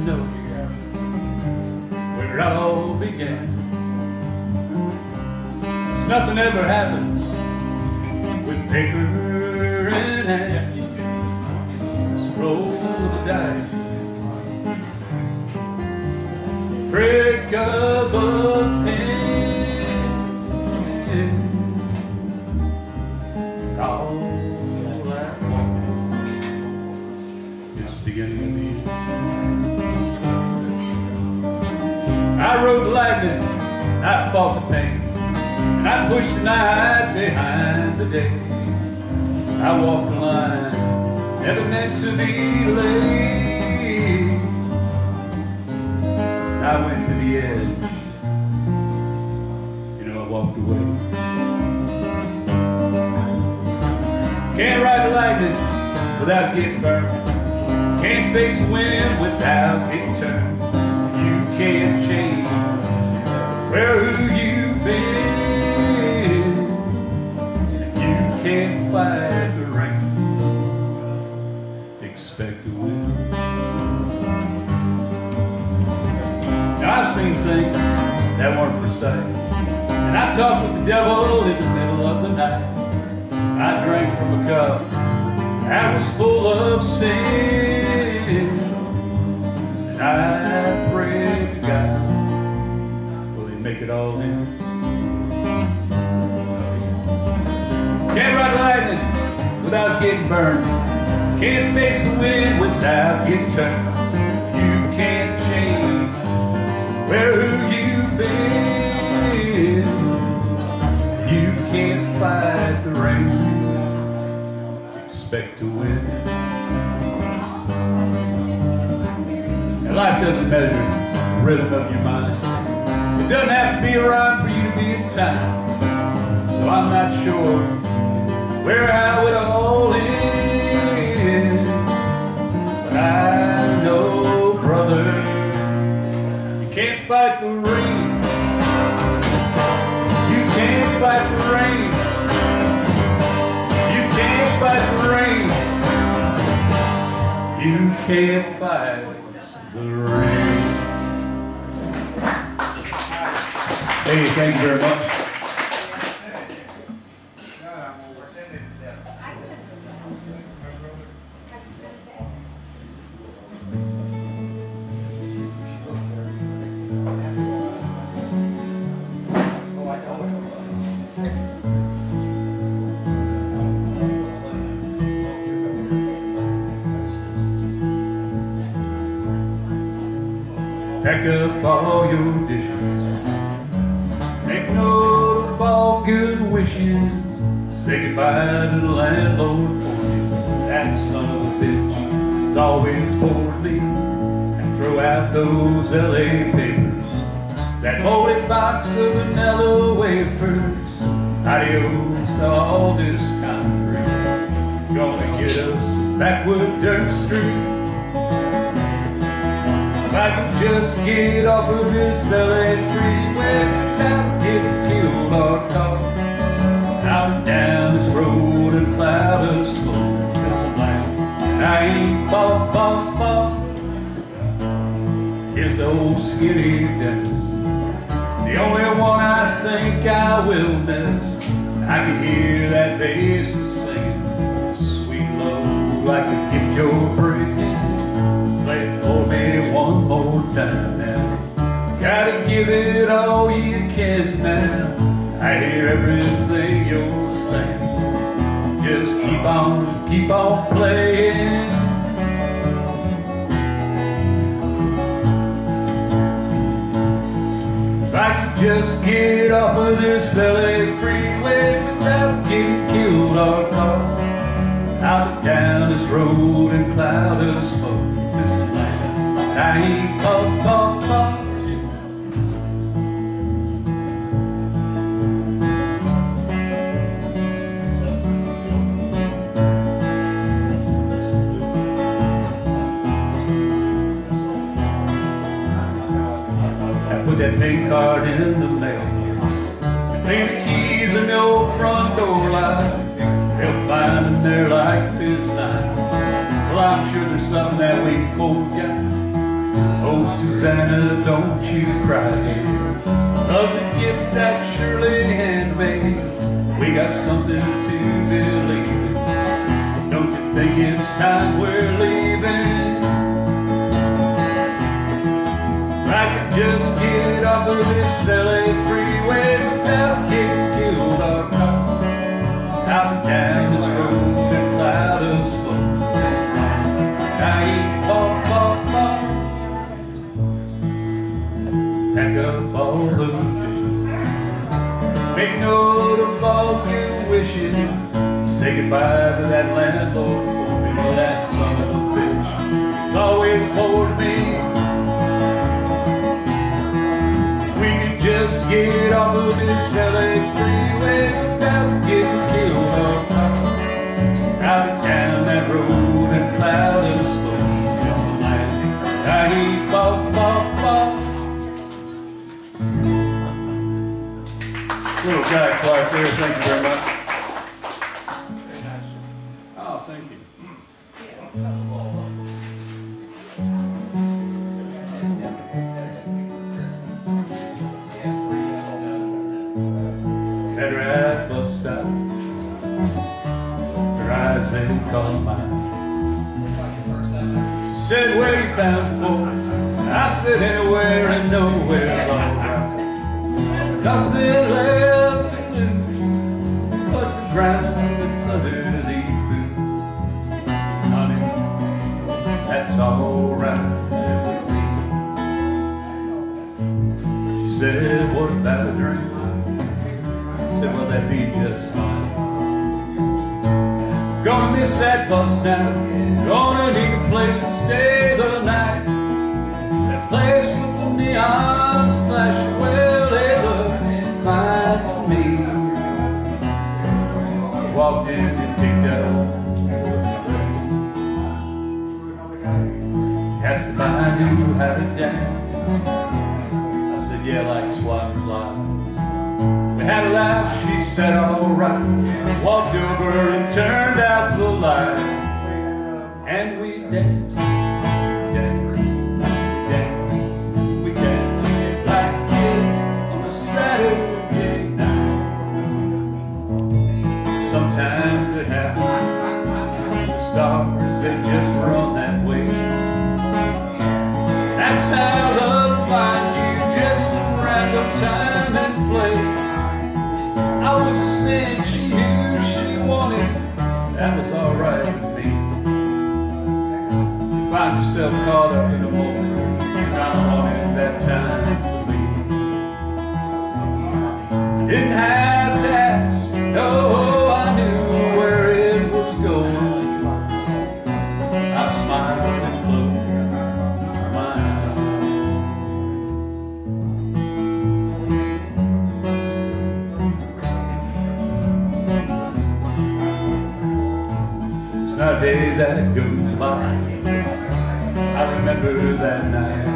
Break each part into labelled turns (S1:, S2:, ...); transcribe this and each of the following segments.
S1: know where it all began. Cause nothing ever happens with paper in hand. Just roll the dice. Prick of a pen. All at once. It's beginning I rode the lightning, I fought the pain, and I pushed the night behind the day. I walked the line, never meant to be late. I went to the edge, you know, I walked away. Can't ride the lightning without getting burned. Can't face the wind without getting turned. You can't change where you've been. You can't fight the rain. Expect to win. Now I've seen things that weren't for sight. And I talked with the devil in the middle of the night. I drank from a cup that was full of sin. And I prayed to God, He make it all in? Can't ride lightning without getting burned. Can't face the wind without getting turned. You can't change where who you've been. You can't fight the rain. Expect to win. And life doesn't measure the rhythm of your mind. It doesn't have to be rhyme for you to be in time. So I'm not sure where how it all ends. But I know, brother, you can't fight the rain. You can't fight the rain. You can't fight the rain. You can't fight the rain. Hey, thank you very much. Pack up all your dishes. Wishes. Say goodbye to the landlord for you. That son of a bitch is always for me. And throw out those LA papers. That molded box of vanilla wafers. Adios to all this concrete. Gonna get us a backwood dirt street. If I could just get off of this LA freeway without getting killed or caught. And cloud of smoke, this land I ain't bought, bought, bought. Here's the old skinny Dennis, the only one I think I will miss. I can hear that bass singing, sweet low like a gift you're bringing. Play it for me one more time now. Gotta give it all you can now. I hear everything keep on, keep on playing. If I could just get off of this LA freeway without getting killed or caught. Out down this road and cloud of smoke. This land I ain't talk, that pink card in the mail. Pay the keys in the old front door lock, They'll find them there like this night. Well, I'm sure there's something that we forgot. Oh, Susanna, don't you cry. Love's a gift that surely handmade. We got something to believe in. Don't you think it's time we're leaving? That landlord for me. Oh, that son of a bitch. It's always bored me. We could just get off of this LA freeway without getting killed or caught. Out down that road and cloud of smoke. Just a land. I eat pop, pop, pop. Little guy Clark there, thank you very much. Thank you. At bus stop. Caught mine. She said, where you bound for? I said, anywhere and alright. Nothing left said, what about a drink? I said, well, that'd be just fine. Gonna miss that bus now. Gonna need a place to stay the night. That place with the neons flashing, well, it looks fine to me. Walked in and picked up. Asked if I knew how to dance. I said, yeah, like swat flies. We had a laugh, she said, alright. Walked over and turned out the light. And we danced, Yourself caught up I that night.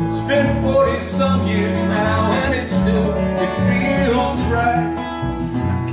S1: It's been 40 some years now, and it still it feels right.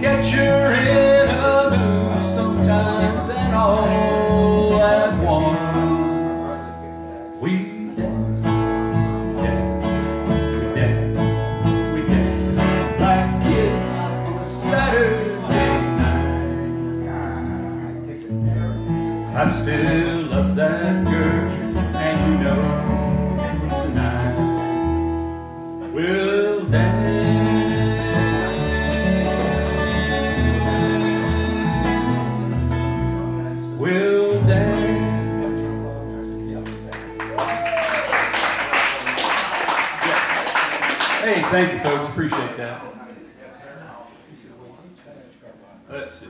S1: Catch her in a mood sometimes, and all at once. We dance, dance, we dance, we dance like kids on a Saturday night. I still Hey, thank you, folks. Appreciate that. Let's see.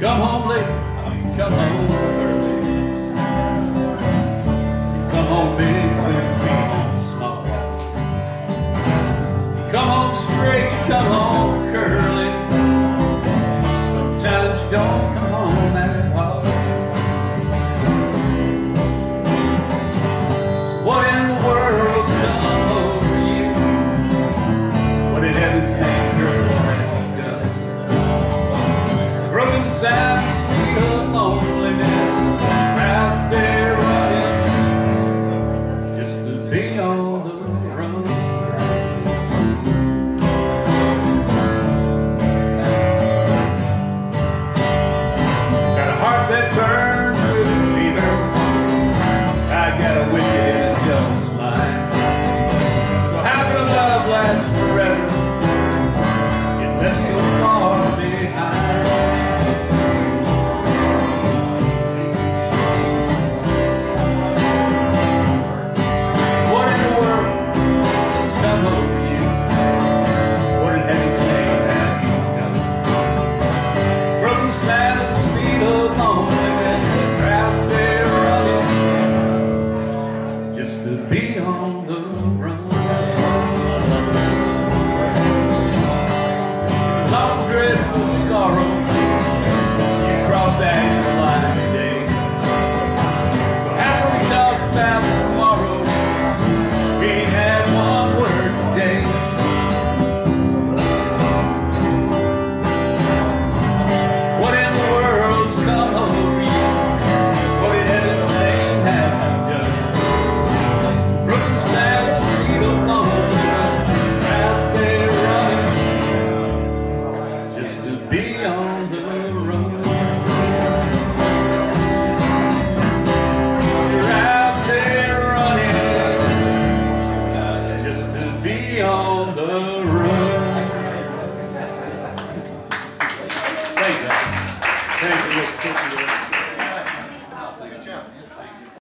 S1: Come home late, come home come home